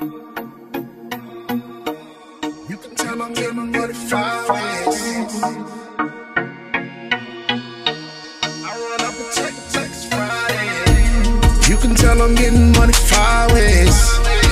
You can tell I'm getting money five ways. I run up a check, text Friday. You can tell I'm getting money five ways.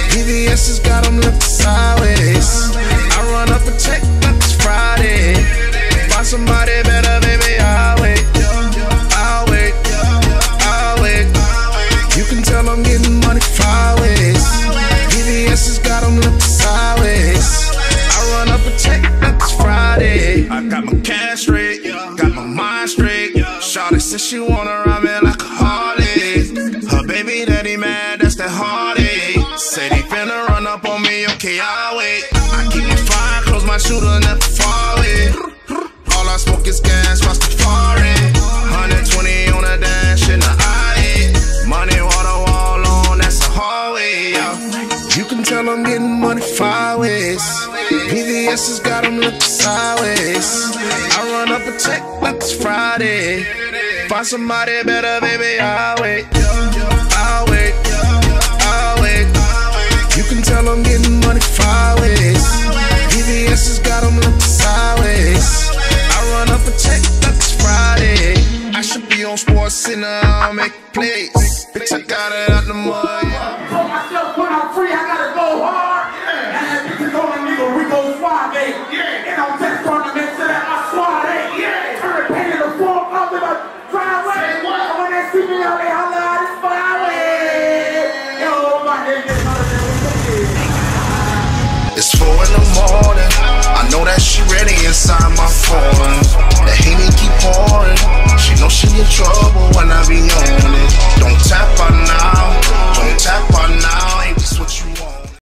Shawty said she wanna ride me like a Harley. Her baby daddy mad, that's that heartache. Said he finna run up on me, okay, I'll wait. I keep my fire close, my shooter never I'm getting money five ways. VVS has got them looking sideways. I run up a check like it's Friday. Find somebody better, baby, I'll wait. I'll wait. I'll wait. You can tell I'm getting money five ways. VVS has got them looking sideways. I run up a check like it's Friday. I should be on Sports Center, I'll make plays. Bitch, I got it out the mud. That she ready